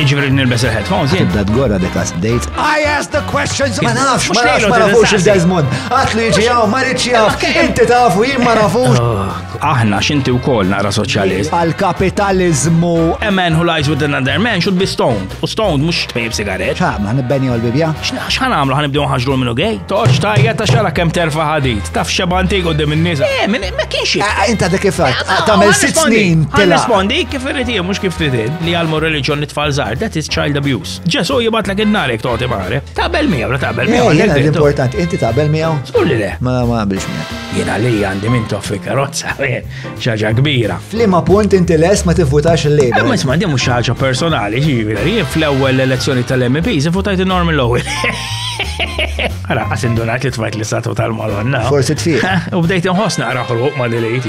Iġbri li nilbes il-headphones, jien. That gora that has dates. I ask the questions. Ma nafx, ma nafx, ma nafux il-Desmond. Għat li ġi għaw, ma rridx jaf. Inti tafu, jien ma nafux. Aħna xinti u kol nara soċjalist. Għal-kapitalizmu. A man who lies with another man should be stoned. U stoned mux tħejb sigaret. ċa, ma nibbenja l-bibja. Xħan għamlu għan ibdew ħagġru minnu gej? Toċ tajja ta' xara kem terfa ħadit. Taf xabanti għodde minn nisa. Eh, ma kienx. Inta dik kif. Tamel sitt snin. Għan rispondi kif irriti, mux kif tridin. li jgħallmu r-reliġjon li tfal żgħar, that is child abuse. Ġesu jibgħatlek in-nar jekk toqgħod imare. Taqbel miegħu la taqbel miegħu. Eh, jiena l-importanti, inti taqbel miegħu? Żgur li le. Ma ma qabilx miegħu. Jiena li għandi minn toffi karozza, xaġa kbira. Flima punt inti les ma tivvutax il-lejba. Eh, ma isma' di mhux ħaġa personali, ġifieri, jien fl-ewwel elezzjoni tal-MP se votajt in-Norman Lowell. Għara, għasindunat li tfajt li satu tal-Madonna. Forsi tfiq. U bdejt nħoss naqra ħruq ma' dilejt